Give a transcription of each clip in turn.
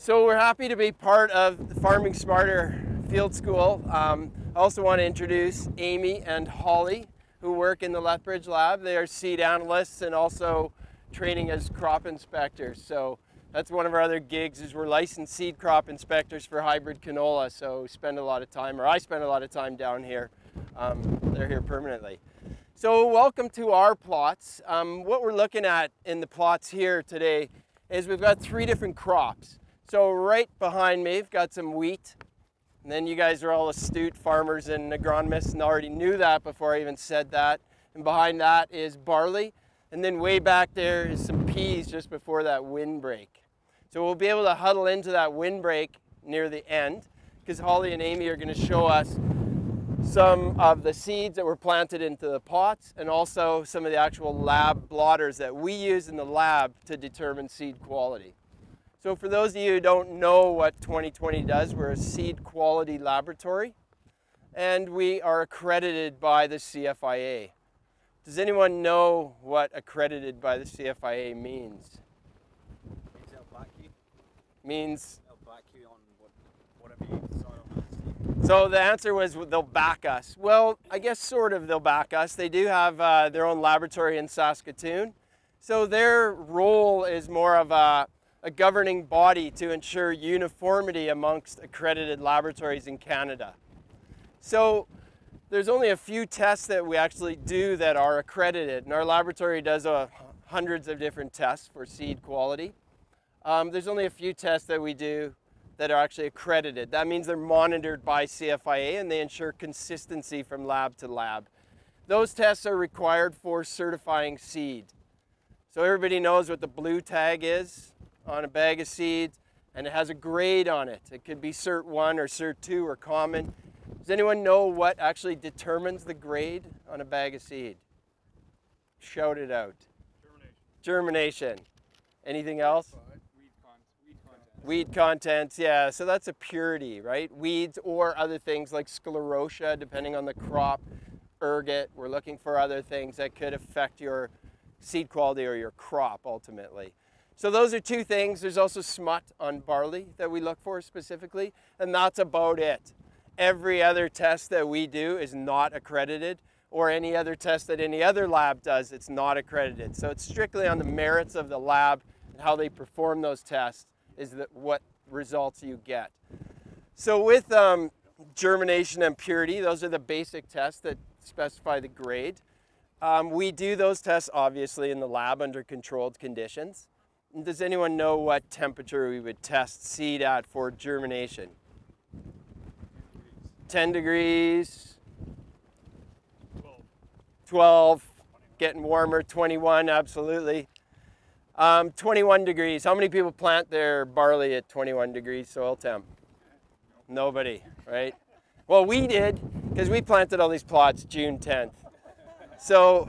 So we're happy to be part of the Farming Smarter Field School. Um, I also want to introduce Amy and Holly, who work in the Lethbridge lab. They are seed analysts and also training as crop inspectors. So that's one of our other gigs is we're licensed seed crop inspectors for hybrid canola. So we spend a lot of time, or I spend a lot of time down here. Um, they're here permanently. So welcome to our plots. Um, what we're looking at in the plots here today is we've got three different crops. So right behind me, I've got some wheat. And then you guys are all astute farmers and agronomists and already knew that before I even said that. And behind that is barley. And then way back there is some peas just before that windbreak. So we'll be able to huddle into that windbreak near the end because Holly and Amy are going to show us some of the seeds that were planted into the pots and also some of the actual lab blotters that we use in the lab to determine seed quality. So for those of you who don't know what 2020 does, we're a seed quality laboratory and we are accredited by the CFIA. Does anyone know what accredited by the CFIA means? Means they'll back you. Means, They'll back you on what, whatever you decide on so the answer was they'll back us. Well, I guess sort of they'll back us. They do have uh, their own laboratory in Saskatoon. So their role is more of a a governing body to ensure uniformity amongst accredited laboratories in Canada. So there's only a few tests that we actually do that are accredited, and our laboratory does uh, hundreds of different tests for seed quality. Um, there's only a few tests that we do that are actually accredited. That means they're monitored by CFIA and they ensure consistency from lab to lab. Those tests are required for certifying seed. So everybody knows what the blue tag is on a bag of seeds and it has a grade on it. It could be CERT 1 or CERT 2 or common. Does anyone know what actually determines the grade on a bag of seed? Shout it out. Germination. Germination. Anything else? Weed, con weed content. Weed contents, yeah, so that's a purity, right? Weeds or other things like sclerotia, depending on the crop, ergot. We're looking for other things that could affect your seed quality or your crop ultimately. So those are two things. There's also smut on barley that we look for specifically, and that's about it. Every other test that we do is not accredited, or any other test that any other lab does, it's not accredited. So it's strictly on the merits of the lab and how they perform those tests is that what results you get. So with um, germination and purity, those are the basic tests that specify the grade. Um, we do those tests obviously in the lab under controlled conditions. Does anyone know what temperature we would test seed at for germination? 10 degrees, 12. 12, getting warmer, 21, absolutely. Um, 21 degrees. How many people plant their barley at 21 degrees soil temp? Nobody, right? Well, we did because we planted all these plots June 10th. So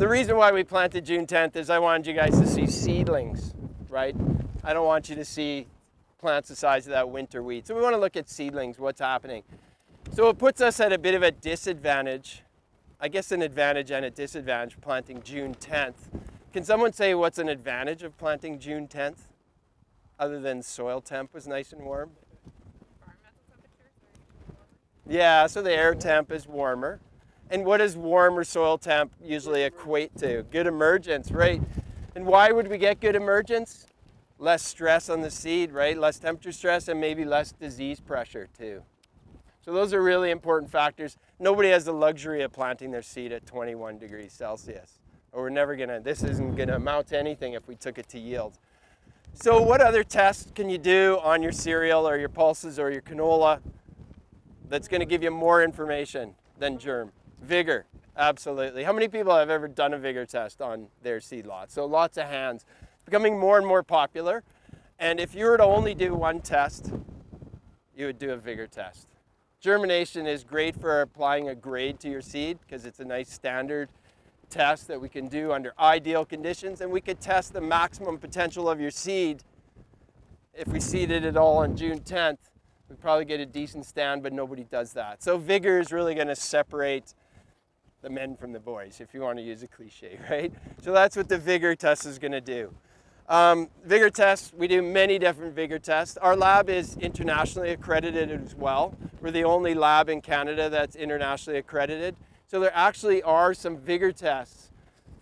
the reason why we planted June 10th is I wanted you guys to see seedlings, right? I don't want you to see plants the size of that winter wheat. So we want to look at seedlings, what's happening. So it puts us at a bit of a disadvantage, I guess an advantage and a disadvantage planting June 10th. Can someone say what's an advantage of planting June 10th? Other than soil temp was nice and warm? Yeah, so the air temp is warmer. And what does warmer soil temp usually equate to? Good emergence, right? And why would we get good emergence? Less stress on the seed, right? Less temperature stress and maybe less disease pressure too. So those are really important factors. Nobody has the luxury of planting their seed at 21 degrees Celsius. Or we're never gonna, this isn't gonna amount to anything if we took it to yield. So what other tests can you do on your cereal or your pulses or your canola that's gonna give you more information than germ? Vigor, absolutely. How many people have ever done a vigor test on their seed lot? So lots of hands. It's becoming more and more popular. And if you were to only do one test, you would do a vigor test. Germination is great for applying a grade to your seed because it's a nice standard test that we can do under ideal conditions and we could test the maximum potential of your seed. If we seeded it all on June 10th, we'd probably get a decent stand, but nobody does that. So vigor is really going to separate the men from the boys, if you want to use a cliche, right? So that's what the vigor test is going to do. Um, vigor tests, we do many different vigor tests. Our lab is internationally accredited as well. We're the only lab in Canada that's internationally accredited. So there actually are some vigor tests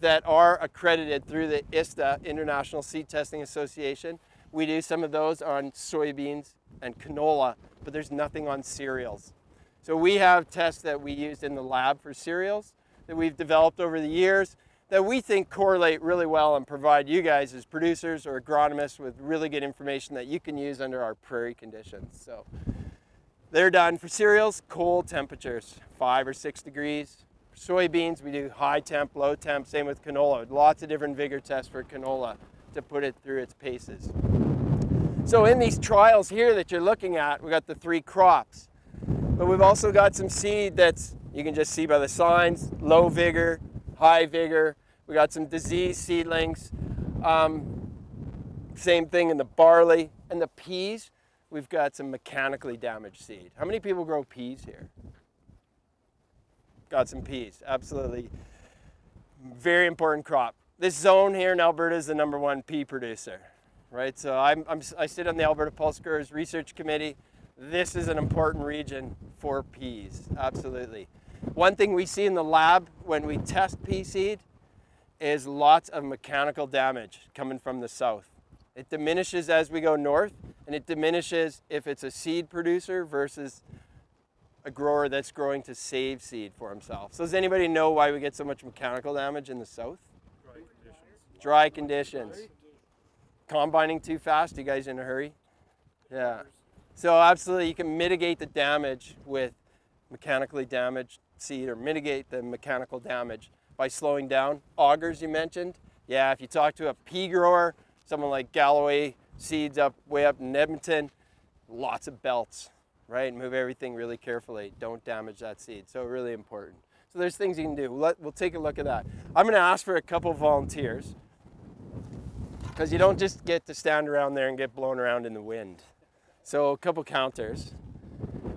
that are accredited through the ISTA, International Seed Testing Association. We do some of those on soybeans and canola, but there's nothing on cereals. So we have tests that we use in the lab for cereals that we've developed over the years that we think correlate really well and provide you guys as producers or agronomists with really good information that you can use under our prairie conditions. So they're done for cereals, cold temperatures, five or six degrees. For soybeans, we do high temp, low temp, same with canola. Lots of different vigor tests for canola to put it through its paces. So in these trials here that you're looking at, we got the three crops. But we've also got some seed that's, you can just see by the signs, low vigor, high vigor. We got some disease seedlings. Um, same thing in the barley and the peas. We've got some mechanically damaged seed. How many people grow peas here? Got some peas, absolutely. Very important crop. This zone here in Alberta is the number one pea producer, right? So I'm, I'm, i sit on the Alberta Pulse Growers Research Committee. This is an important region for peas, absolutely. One thing we see in the lab when we test pea seed is lots of mechanical damage coming from the south. It diminishes as we go north, and it diminishes if it's a seed producer versus a grower that's growing to save seed for himself. So does anybody know why we get so much mechanical damage in the south? Dry conditions. Dry conditions. Combining too fast, you guys in a hurry? Yeah. So absolutely, you can mitigate the damage with mechanically damaged seed or mitigate the mechanical damage by slowing down. Augers you mentioned. Yeah, if you talk to a pea grower, someone like Galloway Seeds up way up in Edmonton, lots of belts, right? Move everything really carefully. Don't damage that seed. So really important. So there's things you can do. Let, we'll take a look at that. I'm going to ask for a couple volunteers because you don't just get to stand around there and get blown around in the wind. So a couple counters.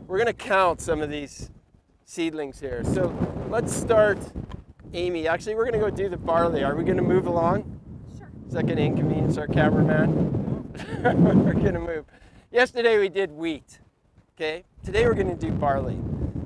We're going to count some of these seedlings here. So let's start, Amy. Actually, we're going to go do the barley. Are we going to move along? Sure. Is that going to inconvenience our cameraman? Mm-hmm. we're going to move. Yesterday we did wheat. Okay. Today we're going to do barley.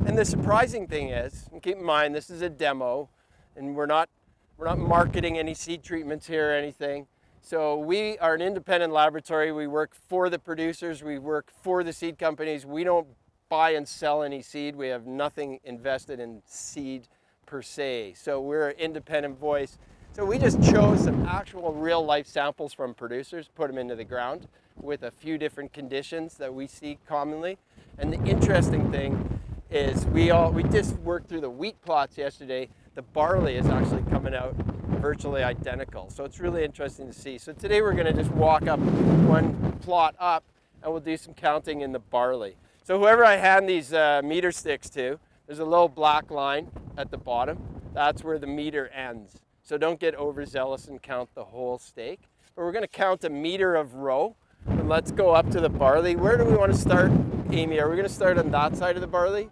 And the surprising thing is, and keep in mind this is a demo, and we're not we're not marketing any seed treatments here or anything. So we are an independent laboratory. We work for the producers. We work for the seed companies. We don't buy and sell any seed. We have nothing invested in seed per se. So we're an independent voice. So we just chose some actual real life samples from producers, put them into the ground with a few different conditions that we see commonly. And the interesting thing is we all we just worked through the wheat plots yesterday. The barley is actually coming out virtually identical. So it's really interesting to see. So today we're going to just walk up one plot up and we'll do some counting in the barley. So whoever I hand these uh, meter sticks to, there's a little black line at the bottom. That's where the meter ends. So don't get overzealous and count the whole stake. But we're going to count a meter of row. And let's go up to the barley. Where do we want to start, Amy? Are we going to start on that side of the barley?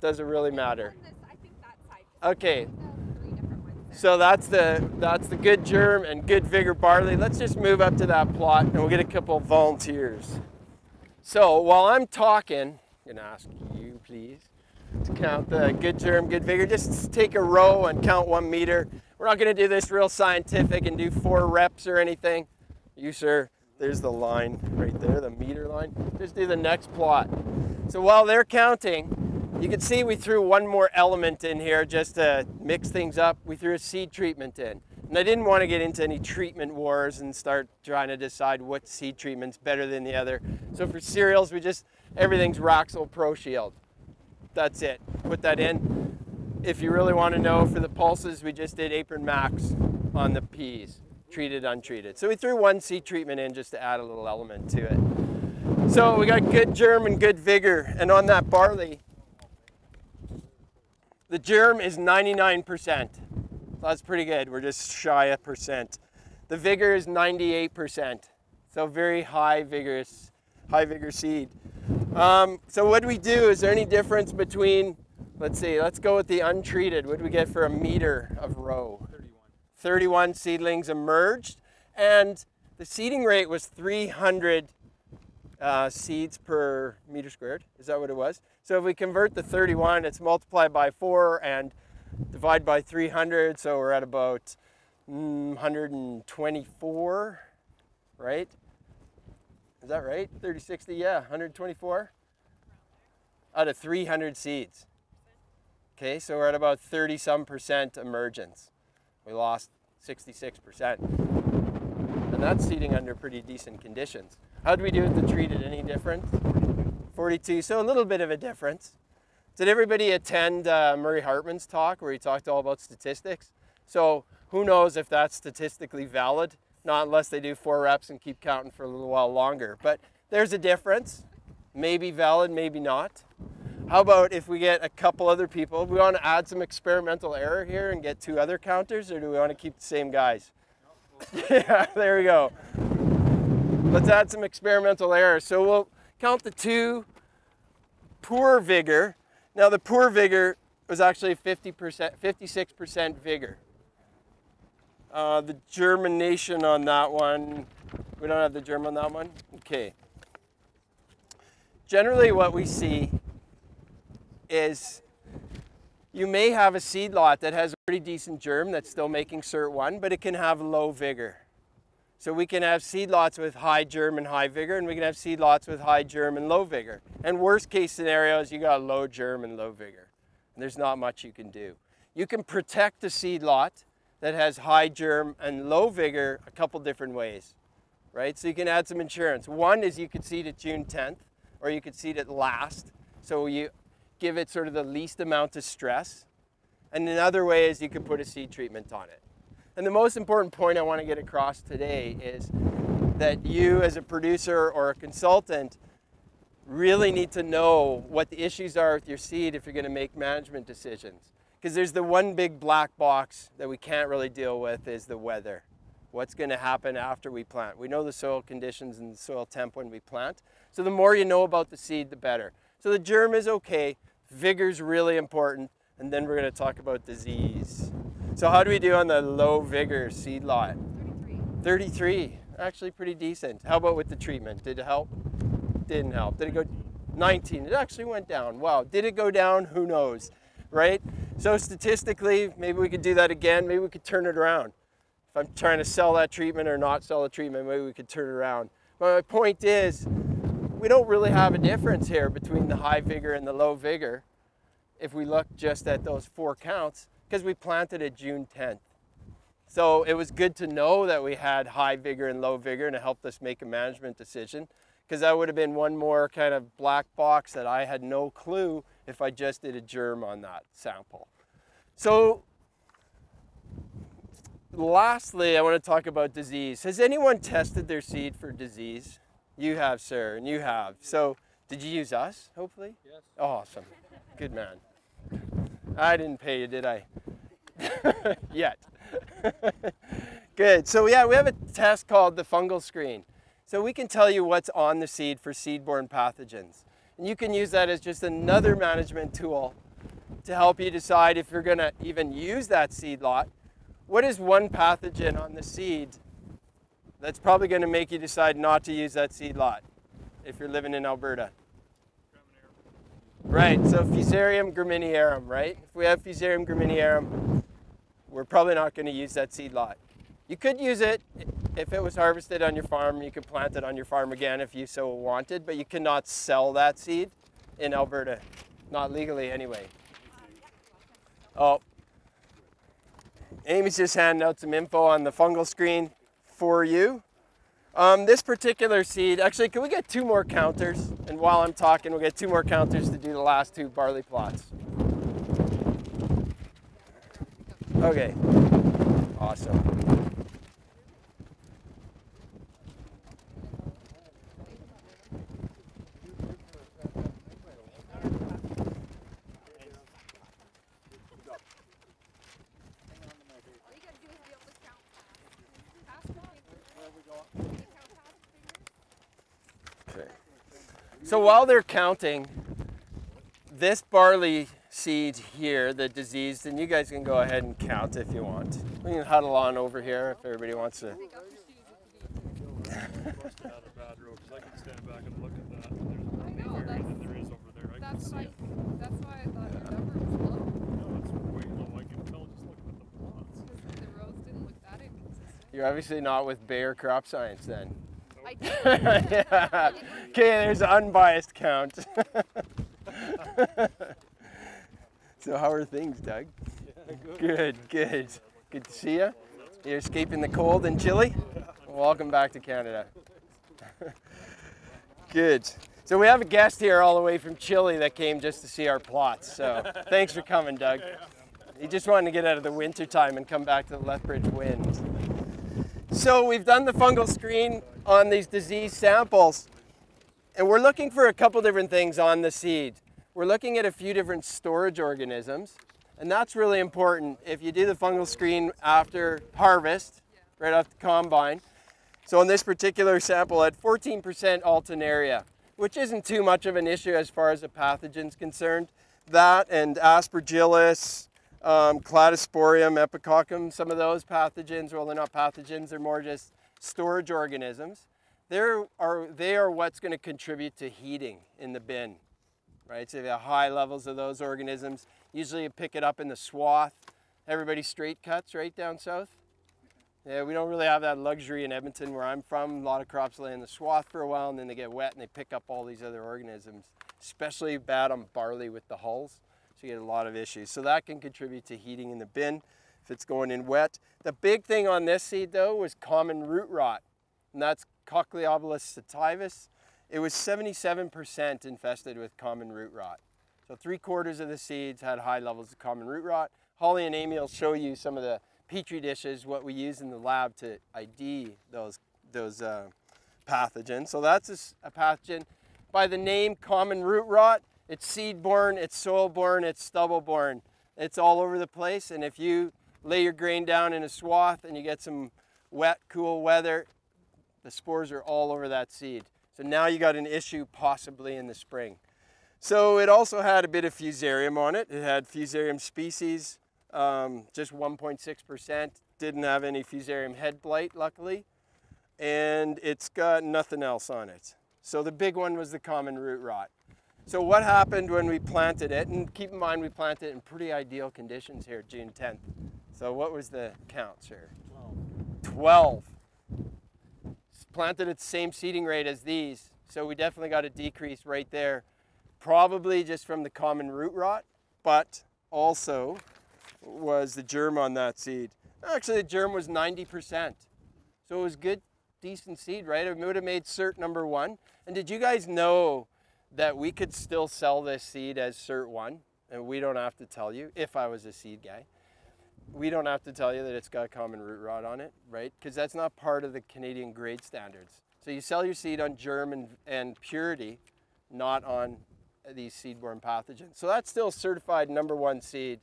Does it really matter? I think that side. 'cause Okay. there's the three different ones there. So that's the that's the good germ and good vigor barley. Let's just move up to that plot and we'll get a couple volunteers. So while I'm talking, I'm gonna ask you please to count the good germ, good vigor. Just take a row and count one meter. We're not gonna do this real scientific and do four reps or anything. You sir, there's the line right there, the meter line. Just do the next plot. So while they're counting, you can see we threw one more element in here just to mix things up. We threw a seed treatment in. And I didn't want to get into any treatment wars and start trying to decide what seed treatment's better than the other. So for cereals, we just, everything's Raxil Pro Shield. That's it. Put that in. If you really want to know for the pulses, we just did Apron Max on the peas, treated, untreated. So we threw one seed treatment in just to add a little element to it. So we got good germ and good vigor. And on that barley, the germ is 99%. That's pretty good. We're just shy a percent. The vigor is 98%. So very high vigorous, high vigor seed. Um, so what do we do? Is there any difference between, let's see, let's go with the untreated. What do we get for a meter of row? 31. 31 seedlings emerged. And the seeding rate was 300 uh, seeds per meter squared. Is that what it was? So if we convert the 31, it's multiplied by 4 and divide by 300. So we're at about mm, 124, right? Is that right? 30, 60, yeah, 124 out of 300 seeds. Okay, so we're at about 30 some percent emergence. We lost 66%. And that's seeding under pretty decent conditions. How did we do with the treated? Any different? 42, so a little bit of a difference. Did everybody attend uh, Murray Hartman's talk where he talked all about statistics? So who knows if that's statistically valid? Not unless they do four reps and keep counting for a little while longer. But there's a difference. Maybe valid, maybe not. How about if we get a couple other people? We want to add some experimental error here and get two other counters, or do we want to keep the same guys? yeah, there we go. Let's add some experimental error. So we'll count the two poor vigor. Now the poor vigor was actually 50%, 56% vigor. Uh, the germination on that one, we don't have the germ on that one? Okay. Generally what we see is you may have a seed lot that has a pretty decent germ that's still making cert 1, but it can have low vigor. So we can have seed lots with high germ and high vigor, and we can have seed lots with high germ and low vigor. And worst case scenario is you got low germ and low vigor. And there's not much you can do. You can protect a seed lot that has high germ and low vigor a couple different ways, right? So you can add some insurance. One is you could seed it June 10th, or you could seed it last. So you give it sort of the least amount of stress. And another way is you could put a seed treatment on it. And the most important point I want to get across today is that you as a producer or a consultant really need to know what the issues are with your seed if you're going to make management decisions. Because there's the one big black box that we can't really deal with is the weather. What's going to happen after we plant? We know the soil conditions and the soil temp when we plant. So the more you know about the seed, the better. So the germ is okay. Vigor is really important. And then we're going to talk about disease. So how do we do on the low vigor seed lot? 33. 33. Actually pretty decent. How about with the treatment? Did it help? Didn't help. Did it go 19? It actually went down. Wow. Did it go down? Who knows? Right? So statistically, maybe we could do that again. Maybe we could turn it around. If I'm trying to sell that treatment or not sell the treatment, maybe we could turn it around. But my point is, we don't really have a difference here between the high vigor and the low vigor if we look just at those four counts because we planted it June 10th. So it was good to know that we had high vigor and low vigor and it helped us make a management decision because that would have been one more kind of black box that I had no clue if I just did a germ on that sample. So lastly, I want to talk about disease. Has anyone tested their seed for disease? You have, sir, and you have. So did you use us, hopefully? Yes. Awesome. Good man. I didn't pay you, did I? Yet. Good. So yeah, we have a test called the fungal screen. So we can tell you what's on the seed for seed-borne pathogens. And you can use that as just another management tool to help you decide if you're going to even use that seed lot. What is one pathogen on the seed that's probably going to make you decide not to use that seed lot if you're living in Alberta? Right, so Fusarium graminearum, right? If we have Fusarium graminearum, we're probably not going to use that seed lot. You could use it if it was harvested on your farm. You could plant it on your farm again if you so wanted, but you cannot sell that seed in Alberta, not legally anyway. Oh, Amy's just handing out some info on the fungal screen for you. Um, this particular seed, actually, can we get two more counters? And while I'm talking, we'll get two more counters to do the last two barley plots. Okay, awesome. All you gotta do is be able to count past the fingers. Count past the fingers. Okay. So while they're counting, this barley seed here, the diseased, and you guys can go ahead and count if you want. We can huddle on over here if everybody wants to. You're obviously not with Bayer Crop Science then. Yeah. Okay, there's an unbiased count. so how are things, Doug? Good, good. Good to see you. You're escaping the cold and chilly? Welcome back to Canada. good. So we have a guest here all the way from Chile that came just to see our plots. So thanks for coming, Doug. He just wanted to get out of the winter time and come back to the Lethbridge winds. So we've done the fungal screen on these disease samples, and we're looking for a couple different things on the seed. We're looking at a few different storage organisms, and that's really important if you do the fungal screen after harvest, right off the combine. So on this particular sample at 14% alternaria, which isn't too much of an issue as far as the pathogen's concerned. That and aspergillus, um, cladosporium, epicoccum, some of those pathogens, well, they're not pathogens, they're more just storage organisms. They're, are, they are what's going to contribute to heating in the bin, right? So you have high levels of those organisms, usually you pick it up in the swath. Everybody straight cuts right down south. Yeah, we don't really have that luxury in Edmonton where I'm from. A lot of crops lay in the swath for a while and then they get wet and they pick up all these other organisms, especially bad on barley with the hulls. So you get a lot of issues. So that can contribute to heating in the bin if it's going in wet. The big thing on this seed though was common root rot, and that's Cochliobolus sativus. It was 77% infested with common root rot. So three quarters of the seeds had high levels of common root rot. Holly and Amy will show you some of the petri dishes, what we use in the lab to ID those, those uh, pathogens. So that's a pathogen. By the name common root rot, it's seed-borne, it's soil-borne, it's stubble-borne. It's all over the place, and if you lay your grain down in a swath and you get some wet, cool weather, the spores are all over that seed. So now you got an issue possibly in the spring. So it also had a bit of fusarium on it. It had fusarium species, um, just 1.6%. Didn't have any fusarium head blight, luckily. And it's got nothing else on it. So the big one was the common root rot. So what happened when we planted it? And keep in mind we planted it in pretty ideal conditions here, June 10th. So what was the count, sir? 12. It's planted at the same seeding rate as these. So we definitely got a decrease right there. Probably just from the common root rot, but also was the germ on that seed. Actually, the germ was 90%. So it was good, decent seed, right? It would have made cert number one. And did you guys know that we could still sell this seed as cert one? And we don't have to tell you, if I was a seed guy, we don't have to tell you that it's got common root rot on it, right? Because that's not part of the Canadian grade standards. So you sell your seed on germ and, and purity, not on these seed-borne pathogens. So that's still certified number one seed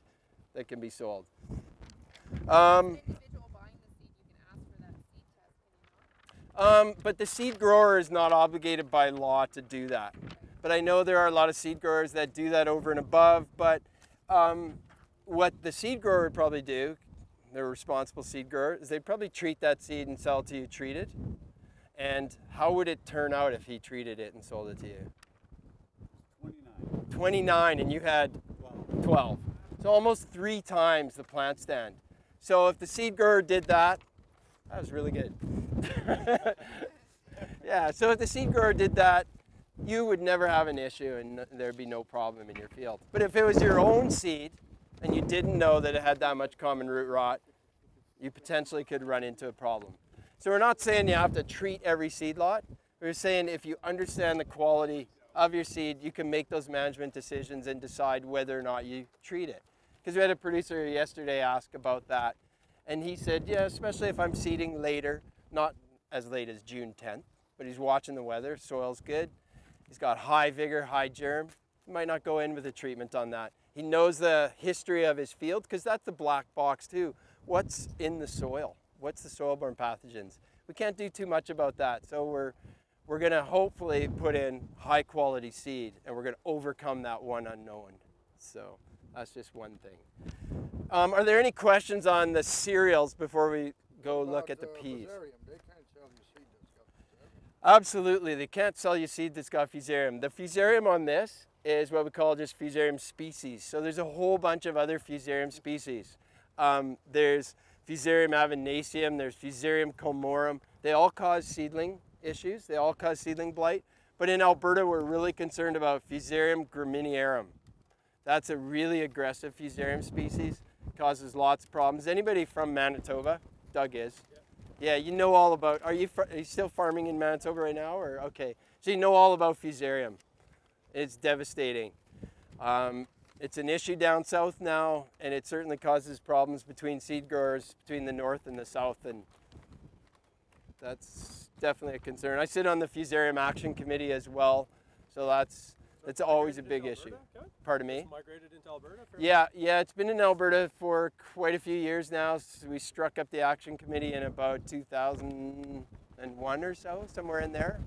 that can be sold. Um? Um, but the seed grower is not obligated by law to do that. But I know there are a lot of seed growers that do that over and above. But um, what the seed grower would probably do, the responsible seed grower, is they'd probably treat that seed and sell it to you treated. And how would it turn out if he treated it and sold it to you? 29. 29 and you had 12. So almost three times the plant stand. So if the seed grower did that, that was really good. yeah, so if the seed grower did that, you would never have an issue and there'd be no problem in your field. But if it was your own seed and you didn't know that it had that much common root rot, you potentially could run into a problem. So we're not saying you have to treat every seed lot. We're saying if you understand the quality of your seed, you can make those management decisions and decide whether or not you treat it. Because we had a producer yesterday ask about that, and he said, yeah, especially if I'm seeding later, not as late as June 10th, but he's watching the weather, soil's good, he's got high vigor, high germ, he might not go in with a treatment on that. He knows the history of his field, because that's the black box too. What's in the soil? What's the soil-borne pathogens? We can't do too much about that, so we're we're going to hopefully put in high quality seed and we're going to overcome that one unknown. So that's just one thing. Um, are there any questions on the cereals before we go look at the peas? They can't sell you seed that's got Absolutely, they can't sell you seed that's got fusarium. The fusarium on this is what we call just fusarium species. So there's a whole bunch of other fusarium species. Um, there's fusarium avenaceum, there's fusarium culmorum. They all cause seedling issues. They all cause seedling blight. But in Alberta, we're really concerned about fusarium graminearum. That's a really aggressive fusarium species, causes lots of problems. Anybody from Manitoba? Doug is. Yeah, you know all about. Are you, are you still farming in Manitoba right now, or okay? So you know all about fusarium. It's devastating. Um, it's an issue down south now, and it certainly causes problems between seed growers between the north and the south, and that's definitely a concern. I sit on the Fusarium Action Committee as well, so that's that's always a big issue. Okay. Pardon me? Just migrated into Alberta? Yeah, yeah, it's been in Alberta for quite a few years now. S- We struck up the action committee in about 2001 or so, somewhere in there.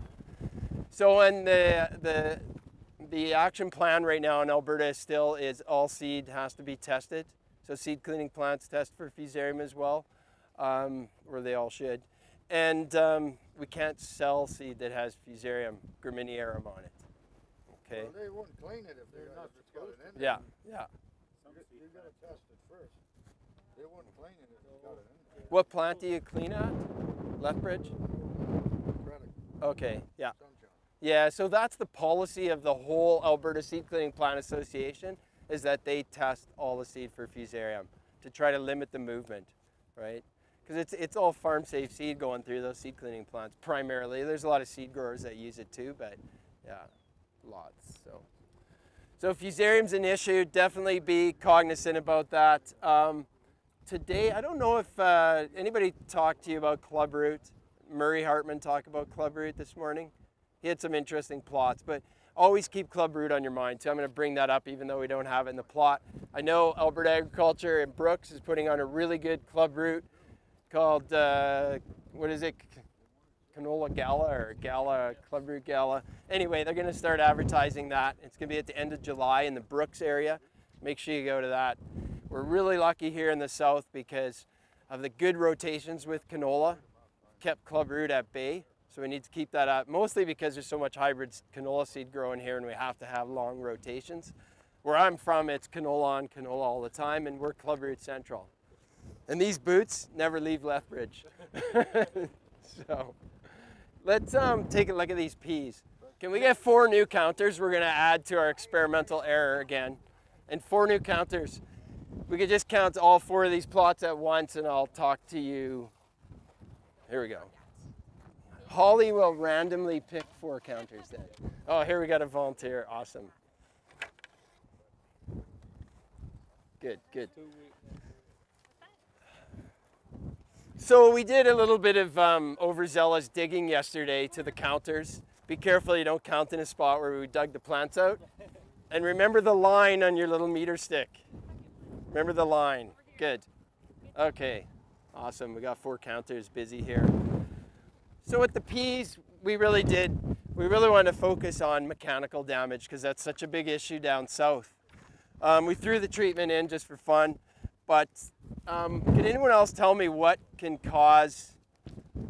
So, and the the the action plan right now in Alberta still is all seed has to be tested. So seed cleaning plants test for fusarium as well, um, or they all should. And um, we can't sell seed that has fusarium graminearum on it. Okay. Well, they wouldn't clean it if they're not got it in there. Yeah, yeah. You, you gotta test it first. They wouldn't clean it if they got it in there. What plant do you clean at? Lethbridge? Okay, yeah. Yeah, so that's the policy of the whole Alberta Seed Cleaning Plant Association is that they test all the seed for fusarium to try to limit the movement, right? Because it's, it's all farm safe seed going through those seed cleaning plants primarily. There's a lot of seed growers that use it too, but yeah, lots. So, so fusarium's an issue. Definitely be cognizant about that. Um, today, I don't know if uh, anybody talked to you about clubroot. Murray Hartman talked about clubroot this morning. He had some interesting plots, but always keep clubroot on your mind. So I'm going to bring that up even though we don't have it in the plot. I know Alberta Agriculture and Brooks is putting on a really good clubroot called, uh, what is it? Canola Gala or Gala, Club Clubroot Gala. Anyway, they're going to start advertising that. It's going to be at the end of July in the Brooks area. Make sure you go to that. We're really lucky here in the south because of the good rotations with canola, kept clubroot at bay. So we need to keep that up, mostly because there's so much hybrid canola seed growing here and we have to have long rotations. Where I'm from, it's canola on canola all the time and we're clubroot central. And these boots never leave Lethbridge. so let's um, take a look at these peas. Can we get four new counters? We're gonna add to our experimental error again. And four new counters. We could just count all four of these plots at once and I'll talk to you. Here we go. Holly will randomly pick four counters then. Oh, here we got a volunteer. Awesome. Good, good. So we did a little bit of um, overzealous digging yesterday to the counters. Be careful you don't count in a spot where we dug the plants out. And remember the line on your little meter stick. Remember the line. Good. Okay. Awesome. We got four counters busy here. So with the peas, we really did, we really wanted to focus on mechanical damage because that's such a big issue down south. Um, we threw the treatment in just for fun, but um, can anyone else tell me what can cause,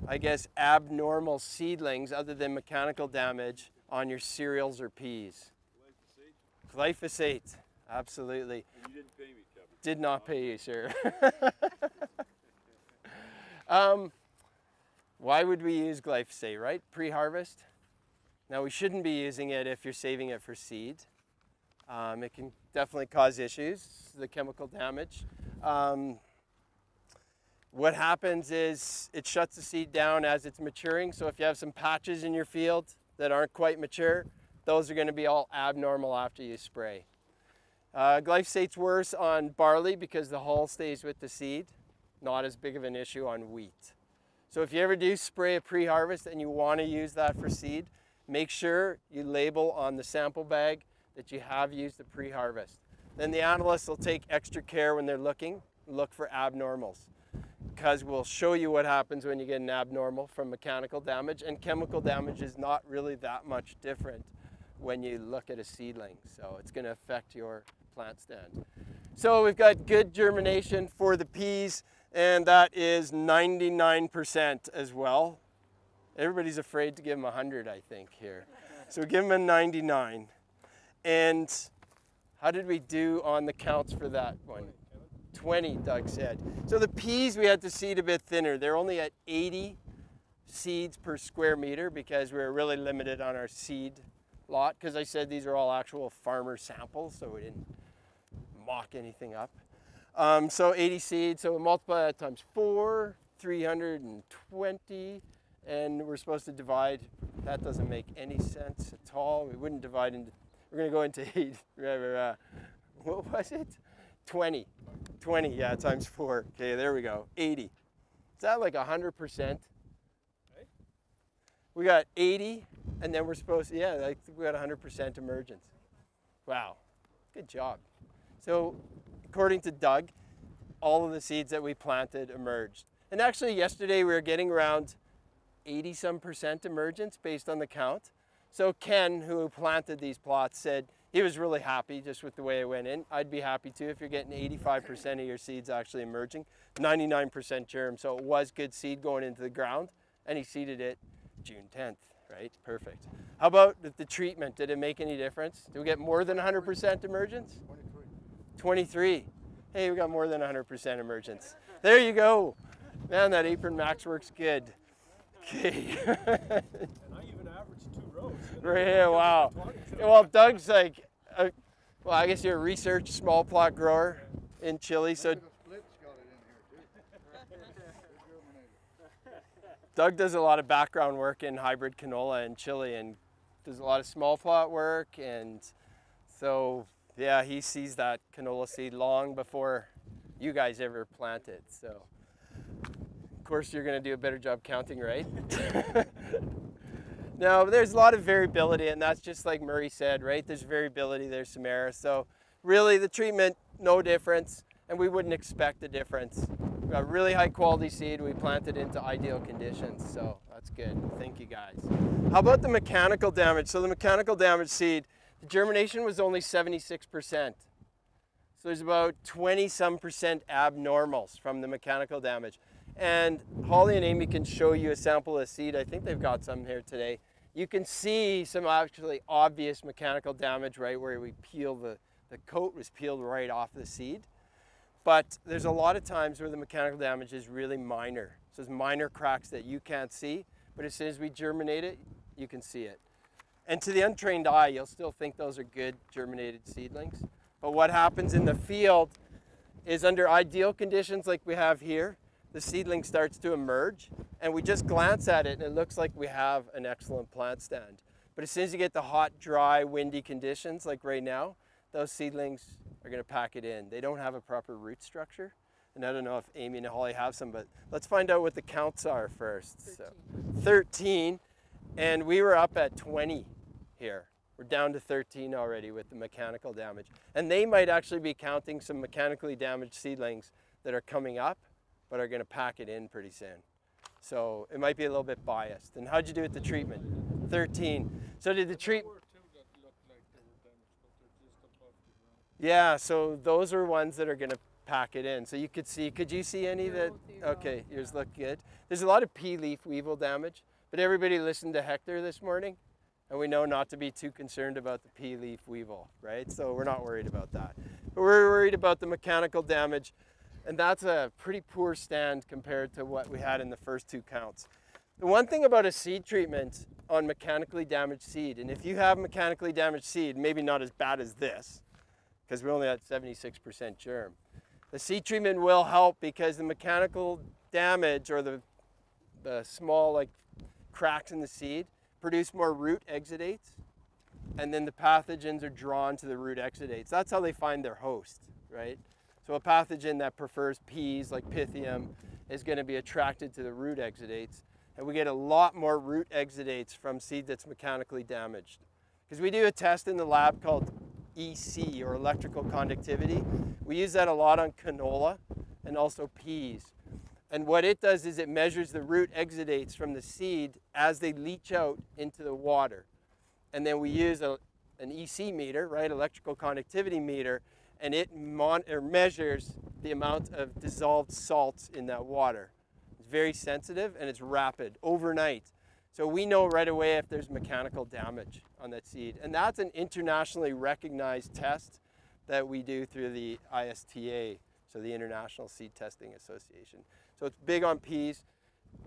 I guess, abnormal seedlings other than mechanical damage on your cereals or peas? Glyphosate, Glyphosate, absolutely. You didn't pay me, Kevin. Did not pay you, sir. um, why would we use glyphosate, right? Pre-harvest. Now we shouldn't be using it if you're saving it for seed. Um, it can definitely cause issues, the chemical damage. Um, what happens is it shuts the seed down as it's maturing. So if you have some patches in your field that aren't quite mature, those are going to be all abnormal after you spray. Uh, glyphosate's worse on barley because the hull stays with the seed. Not as big of an issue on wheat. So if you ever do spray a pre-harvest and you want to use that for seed, make sure you label on the sample bag that you have used the pre-harvest. Then the analysts will take extra care when they're looking, look for abnormals because we'll show you what happens when you get an abnormal from mechanical damage and chemical damage is not really that much different when you look at a seedling. So it's going to affect your plant stand. So we've got good germination for the peas and that is 99% as well. Everybody's afraid to give them 100, I think, here. So give them a 99. And how did we do on the counts for that one? 20, Doug said. So the peas we had to seed a bit thinner. They're only at 80 seeds per square meter because we were really limited on our seed lot because I said these are all actual farmer samples, so we didn't mock anything up. Um, so 80 seeds, so we multiply that times four, 320, and we're supposed to divide. That doesn't make any sense at all. We wouldn't divide into, we're gonna go into eight, uh, what was it? 20, 20, yeah, times four. Okay, there we go, 80. Is that like 100%? We got 80, and then we're supposed to, yeah, like we got 100% emergence. Wow, good job. So, according to Doug, all of the seeds that we planted emerged. And actually, yesterday we were getting around 80 some percent emergence based on the count. So, Ken, who planted these plots, said he was really happy just with the way it went in. I'd be happy too if you're getting 85% of your seeds actually emerging, 99% germ. So, it was good seed going into the ground, and he seeded it June 10th, right? Perfect. How about the treatment? Did it make any difference? Did we get more than 100% emergence? 23. 23. Hey, we got more than 100% emergence. There you go. Man, that apron max works good. Okay. And I even averaged two rows. wow. Well, Doug's like, uh, well, I guess you're a research small plot grower in Chile, so. Doug does a lot of background work in hybrid canola in Chile and does a lot of small plot work. And so, yeah, he sees that canola seed long before you guys ever plant it. So, of course, you're going to do a better job counting, right? no, there's a lot of variability, and that's just like Murray said, right? There's variability, there's some error. So, really, the treatment, no difference, and we wouldn't expect a difference. We got really high quality seed. We planted into ideal conditions, so that's good. Thank you guys. How about the mechanical damage? So the mechanical damage seed, the germination was only 76%. So there's about 20 some percent abnormals from the mechanical damage. And Holly and Amy can show you a sample of seed. I think they've got some here today. You can see some actually obvious mechanical damage right where we peel the, the coat was peeled right off the seed. But there's a lot of times where the mechanical damage is really minor. So it's minor cracks that you can't see, but as soon as we germinate it, you can see it. And to the untrained eye, you'll still think those are good germinated seedlings. But what happens in the field is under ideal conditions like we have here, the seedling starts to emerge and we just glance at it and it looks like we have an excellent plant stand. But as soon as you get the hot, dry, windy conditions like right now, those seedlings are going to pack it in. They don't have a proper root structure. And I don't know if Amy and Holly have some, but let's find out what the counts are first. So 13, and we were up at 20 here. We're down to 13 already with the mechanical damage. And they might actually be counting some mechanically damaged seedlings that are coming up, but are going to pack it in pretty soon. So it might be a little bit biased. And how'd you do with the treatment? 13. So did the treat? There were two that looked like they were damaged, but they're just above the ground. Yeah, so those are ones that are going to pack it in. So you could see, could you see any that? Okay, yours look good. There's a lot of pea leaf weevil damage, but everybody listened to Hector this morning, and we know not to be too concerned about the pea leaf weevil, right? So we're not worried about that. But we're worried about the mechanical damage, and that's a pretty poor stand compared to what we had in the first two counts. The one thing about a seed treatment on mechanically damaged seed, and if you have mechanically damaged seed, maybe not as bad as this, because we only had 76% germ. The seed treatment will help because the mechanical damage or the, the small like cracks in the seed produce more root exudates, and then the pathogens are drawn to the root exudates. That's how they find their host, right? So a pathogen that prefers peas like Pythium is going to be attracted to the root exudates, and we get a lot more root exudates from seed that's mechanically damaged. Because we do a test in the lab called EC or electrical conductivity. We use that a lot on canola and also peas. And what it does is it measures the root exudates from the seed as they leach out into the water. And then we use a, an EC meter, right, electrical conductivity meter, and it measures the amount of dissolved salts in that water. It's very sensitive and it's rapid overnight. So we know right away if there's mechanical damage on that seed. And that's an internationally recognized test that we do through the ISTA, so the International Seed Testing Association. So it's big on peas,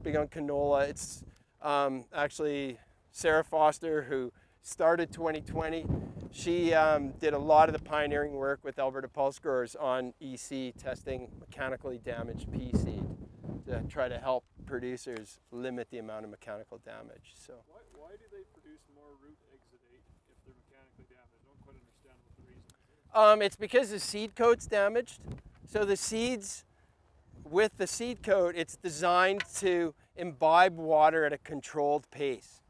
big on canola. It's um, actually Sarah Foster, who started 2020. She um, did a lot of the pioneering work with Alberta Pulse Growers on EC testing mechanically damaged pea seed to try to help producers limit the amount of mechanical damage. So Why, why do they produce more root exudate if they're mechanically damaged? I don't quite understand what the reason is. um, it's because the seed coat's damaged. So the seeds, with the seed coat, it's designed to imbibe water at a controlled pace.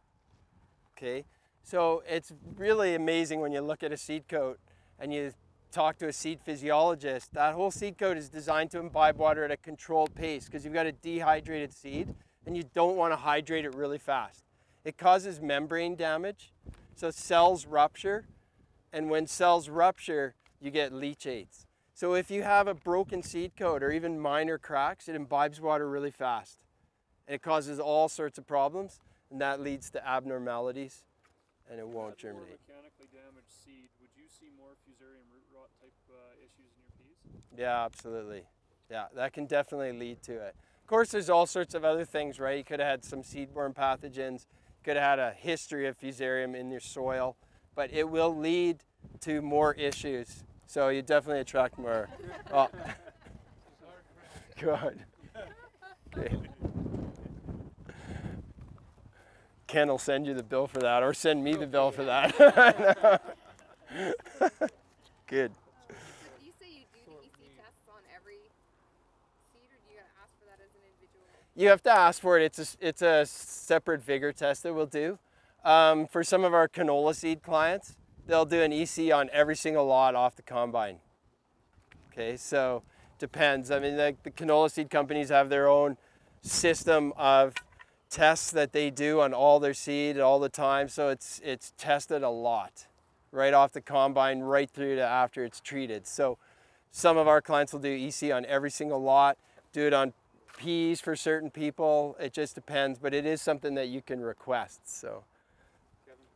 Okay, so it's really amazing when you look at a seed coat and you talk to a seed physiologist. That whole seed coat is designed to imbibe water at a controlled pace because you've got a dehydrated seed and you don't want to hydrate it really fast. It causes membrane damage, so cells rupture, and when cells rupture, you get leachates. So if you have a broken seed coat or even minor cracks, it imbibes water really fast. And it causes all sorts of problems, and that leads to abnormalities, and it won't germinate. mechanically damaged seed, would you see more fusarium root rot type uh, issues in your peas? Yeah, absolutely. Yeah, that can definitely lead to it. Of course, there's all sorts of other things, right? You could have had some seedborne pathogens, you could have had a history of fusarium in your soil, but it will lead to more issues. So you definitely attract more. Oh. Good. Okay. Ken will send you the bill for that, or send me the bill for that. Good. Do you say you do the EC tests on every seed, or do you gotta ask for that as an individual? You have to ask for it. It's a, it's a separate vigor test that we'll do. Um, for some of our canola seed clients, they'll do an EC on every single lot off the combine. Okay, so depends. I mean, like the canola seed companies have their own system of tests that they do on all their seed all the time. So it's it's tested a lot, right off the combine, right through to after it's treated. So some of our clients will do EC on every single lot, do it on peas for certain people. It just depends, but it is something that you can request. So Kevin,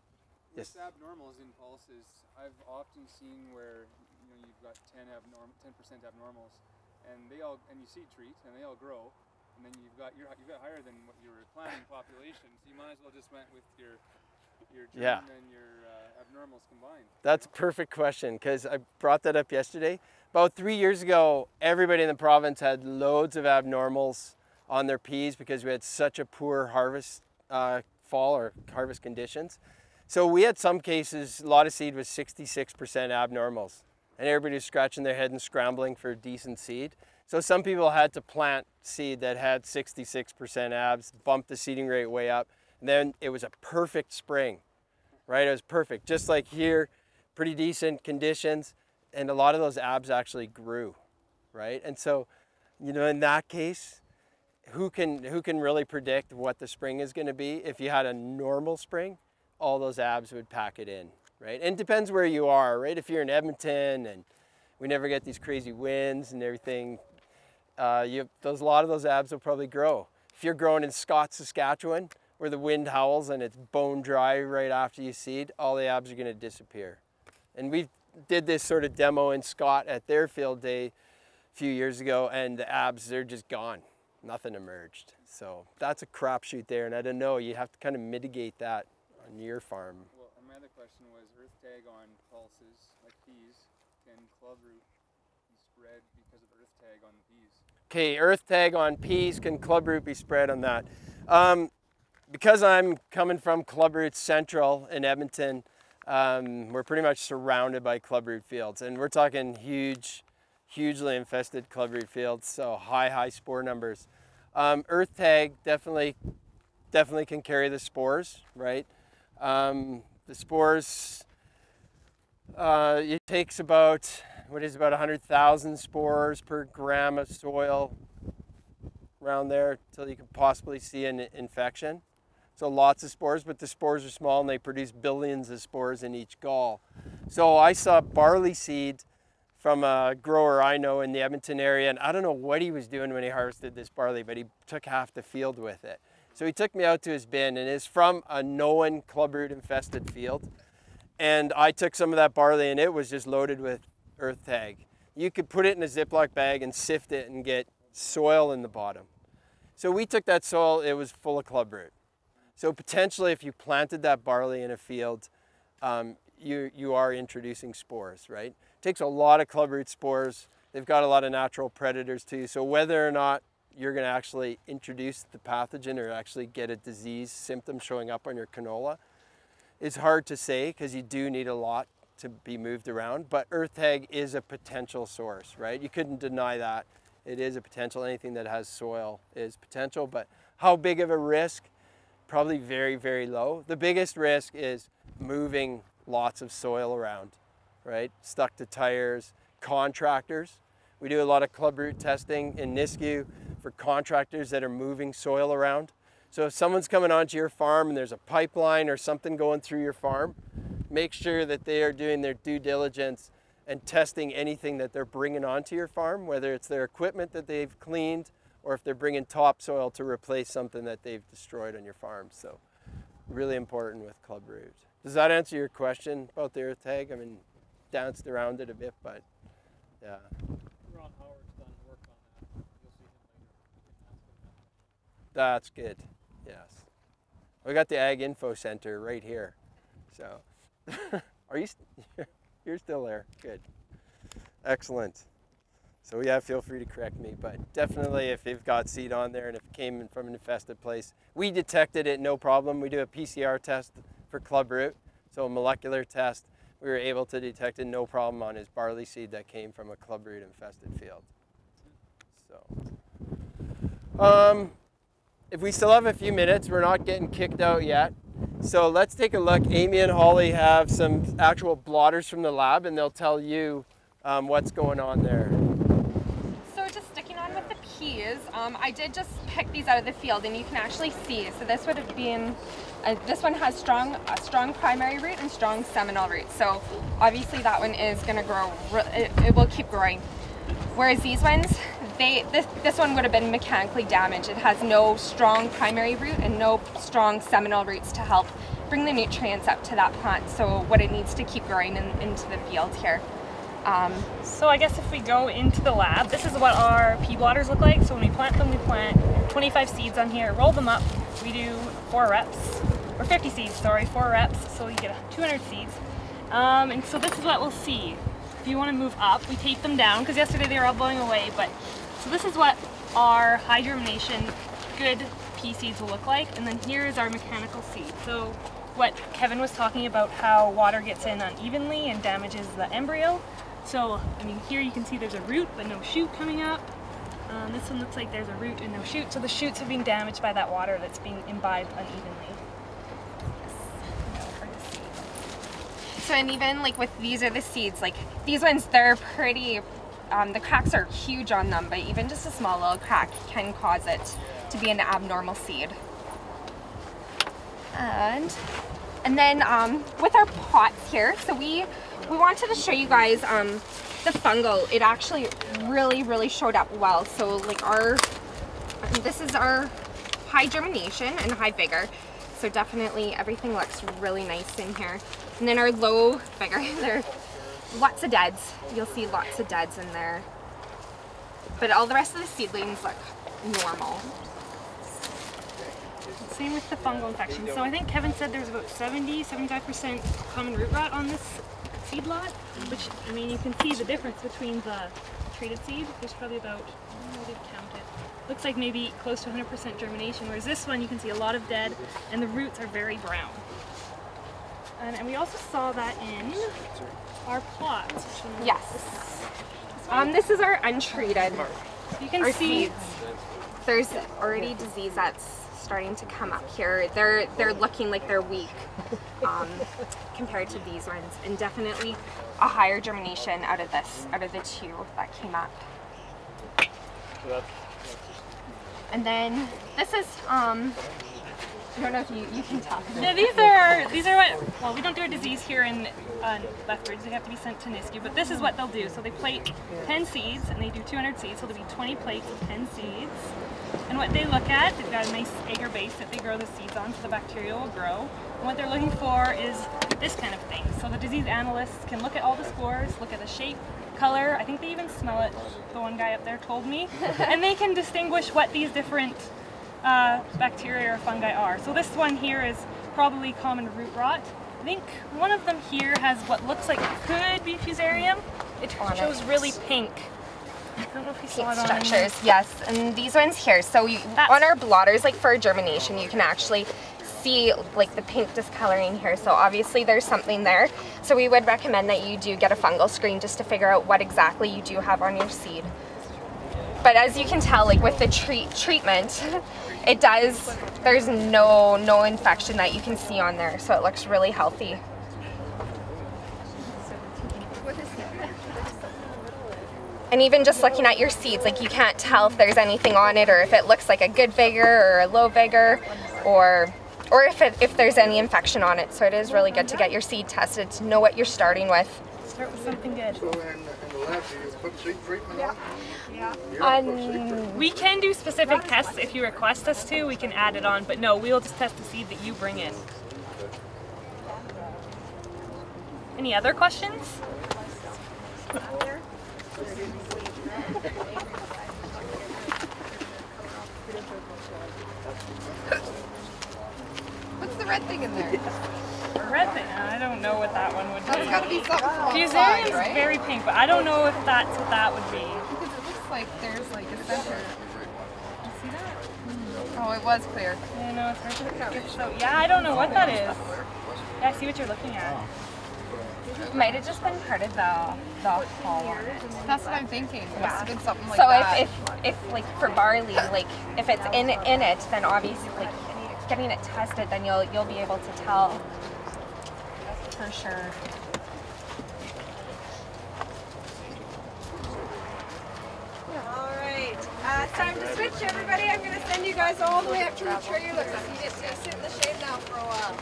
Yes. abnormals in pulses, I've often seen where you know you've got 10 abnorm 10% abnormals, and they all and you seed treat and they all grow, and then you've got you're, you've got higher than what you were planning population, so you might as well just went with your your germ Yeah. and your uh, abnormals combined. That's a perfect question because I brought that up yesterday. About three years ago, everybody in the province had loads of abnormals on their peas because we had such a poor harvest uh, fall or harvest conditions. So we had some cases, a lot of seed was 66% abnormals, and everybody was scratching their head and scrambling for decent seed. So some people had to plant seed that had 66% abs, bump the seeding rate way up, and then it was a perfect spring right? It was perfect. Just like here, pretty decent conditions, and a lot of those abs actually grew, right? And so, you know, in that case, who can who can really predict what the spring is going to be? If you had a normal spring, all those abs would pack it in, right? And it depends where you are, right? If you're in Edmonton and we never get these crazy winds and everything, uh, you those a lot of those abs will probably grow. If you're growing in Scott, Saskatchewan, where the wind howls and it's bone dry right after you seed, all the abs are going to disappear. And we did this sort of demo in Scott at their field day a few years ago, and the abs they're just gone. Nothing emerged. So that's a crapshoot there, and I don't know. You have to kind of mitigate that on your farm. Well, my other question was earth tag on pulses like peas. Can club root be spread because of earth tag on? Okay, earth tag on peas. Can club root be spread on that? Um, because I'm coming from Clubroot Central in Edmonton, um, we're pretty much surrounded by clubroot fields, and we're talking huge, hugely infested clubroot fields. So high, high spore numbers. Um, earth tag definitely, definitely can carry the spores, right? Um, the spores. Uh, it takes about what is about 100,000 spores per gram of soil around there till you can possibly see an infection. So lots of spores, but the spores are small and they produce billions of spores in each gall. So I saw barley seed from a grower I know in the Edmonton area, and I don't know what he was doing when he harvested this barley, but he took half the field with it. So he took me out to his bin and it's from a known clubroot infested field. And I took some of that barley and it was just loaded with earth tag. You could put it in a Ziploc bag and sift it and get soil in the bottom. So we took that soil, it was full of clubroot. So potentially if you planted that barley in a field, um, you, you are introducing spores, right? It takes a lot of clubroot spores. They've got a lot of natural predators too. So whether or not you're gonna actually introduce the pathogen or actually get a disease symptom showing up on your canola is hard to say because you do need a lot to be moved around, but earth tag is a potential source, right? You couldn't deny that. It is a potential, anything that has soil is potential, but how big of a risk? Probably very, very low. The biggest risk is moving lots of soil around, right? Stuck to tires, contractors. We do a lot of club root testing in Nisku for contractors that are moving soil around. So if someone's coming onto your farm and there's a pipeline or something going through your farm, make sure that they are doing their due diligence and testing anything that they're bringing onto your farm, whether it's their equipment that they've cleaned or if they're bringing topsoil to replace something that they've destroyed on your farm. So really important with club root. Does that answer your question about the earth tag? I mean, danced around it a bit, but yeah. Ron Howard's done work on that. You'll see him later. That's good. Yes. We got the Ag Info Center right here. So, are you? St- you're still there. Good. Excellent. So yeah, feel free to correct me, but definitely if you've got seed on there and if it came from an infested place, we detected it no problem. We do a PCR test for club root, so a molecular test. We were able to detect it no problem on his barley seed that came from a club root infested field. So. Um, if we still have a few minutes, we're not getting kicked out yet. So let's take a look. Amy and Holly have some actual blotters from the lab and they'll tell you um, what's going on there. So just sticking on with the peas, um, I did just pick these out of the field and you can actually see. So this would have been, uh, this one has strong, a strong primary root and strong seminal root. So obviously that one is gonna grow, it, it will keep growing. Whereas these ones, they this, this one would have been mechanically damaged. It has no strong primary root and no strong seminal roots to help bring the nutrients up to that plant. So what it needs to keep growing in, into the field here. Um, So I guess if we go into the lab, this is what our pea blotters look like. So when we plant them, we plant 25 seeds on here, roll them up. We do four reps, or 50 seeds, sorry, four reps. So you get 200 seeds. Um, and so this is what we'll see. If you want to move up, we tape them down because yesterday they were all blowing away. But so this is what our high germination good pea seeds will look like. And then here is our mechanical seed. So what Kevin was talking about how water gets in unevenly and damages the embryo. So, I mean, here you can see there's a root but no shoot coming up. Um, this one looks like there's a root and no shoot. So the shoots have been damaged by that water that's being imbibed unevenly. So and even like with these are the seeds, like these ones they're pretty, um, the cracks are huge on them, but even just a small little crack can cause it to be an abnormal seed. And and then um, with our pots here, so we we wanted to show you guys um, the fungal. It actually really really showed up well. So like our this is our high germination and high vigor. So definitely everything looks really nice in here. And then our low vigor, there are lots of deads. You'll see lots of deads in there. But all the rest of the seedlings look normal. Same with the fungal infection. So I think Kevin said there's about 70, 75% common root rot on this seed lot, which, I mean, you can see the difference between the treated seed. There's probably about, I didn't count it. Looks like maybe close to 100% germination, whereas this one you can see a lot of dead and the roots are very brown. And, and we also saw that in our plots. which one was Yes. this? Um, this is our untreated, You can our see seeds. There's already disease that's starting to come up here. They're they're looking like they're weak um, compared to these ones, and definitely a higher germination out of this, out of the two that came up. And then this is um, I don't know if you, you can tell. Yeah, these are these are what. Well, we don't do a disease here in uh, Lethbridge. They have to be sent to Nisku. But this is what they'll do. So they plate 10 seeds, and they do 200 seeds. So there'll be 20 plates of 10 seeds. And what they look at, they've got a nice agar base that they grow the seeds on, so the bacteria will grow. And what they're looking for is this kind of thing. So the disease analysts can look at all the spores, look at the shape, color. I think they even smell it. The one guy up there told me, and they can distinguish what these different uh, bacteria or fungi are. So this one here is probably common root rot. I think one of them here has what looks like could be fusarium. It On it. shows really pink. I don't know if you saw it on structures, yes. And these ones here, so you, on our blotters, like for germination, you can actually see like the pink discoloring here. So obviously there's something there. So we would recommend that you do get a fungal screen just to figure out what exactly you do have on your seed. But as you can tell, like with the treat treatment, it does, there's no, no infection that you can see on there. So it looks really healthy. And even just looking at your seeds, like you can't tell if there's anything on it or if it looks like a good vigor or a low vigor or or if it if there's any infection on it. So it is really good to get your seed tested to know what you're starting with. Start with something good. So in, in the lab, do you put seed treatment on? Um, We can do specific tests if you request us to. We can add it on, but no, we'll just test the seed that you bring in. Any other questions? What's the red thing in there? Red thing. I don't know what that one would be. That's gotta be something from Fusarium outside, is right? very pink, but I don't know if that's what that would be. Because it looks like there's like a center. You see that? Mm-hmm. Oh, it was clear. Yeah, no, it's hard to get so. Yeah, I don't know what that is. Yeah, I see what you're looking at. might have just been part of the the hull on it. That's what I'm thinking. It must have been something like so that. if, if if like for barley, like if it's in in it, then obviously like getting it tested, then you'll you'll be able to tell for sure. All right, uh, it's time to switch, everybody. I'm going to send you guys all the way up to the trailer. You just gonna sit in the shade now for a while.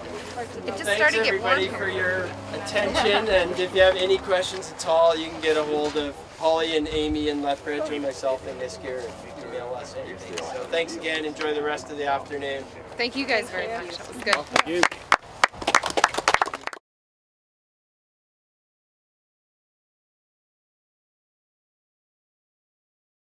it just Thanks started to get warm everybody for your attention and if you have any questions at all you can get a hold of Holly and Amy and Lethbridge or myself in Nisku and email us anything. So thanks again, enjoy the rest of the afternoon. Thank you guys very much. That was good.